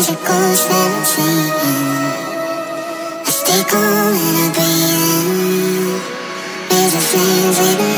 obstacles a I'm seeing I stay cool and I'm There's a flame